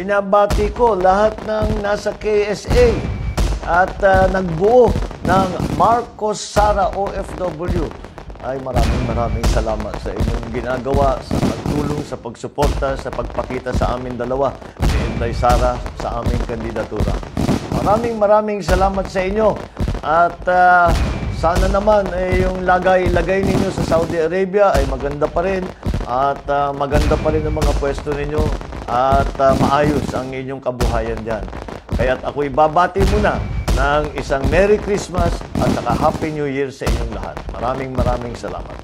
binabati ko lahat ng nasa KSA at ah, nagbuo ng Marcos Sara OFW. Ay maraming maraming salamat sa inyong ginagawa, sa pagtulong, sa pagsuporta, sa pagpakita sa amin dalawa ni Inday Sara sa aming kandidatura. Maraming maraming salamat sa inyo at ah, sana naman eh, yung lagay-lagay ninyo sa Saudi Arabia ay maganda pa rin at ah, maganda pa rin ang mga pwesto ninyo at ah, maayos ang inyong kabuhayan dyan. Kaya't ako'y babati muna ng isang Merry Christmas at saka Happy New Year sa inyong lahat. Maraming maraming salamat.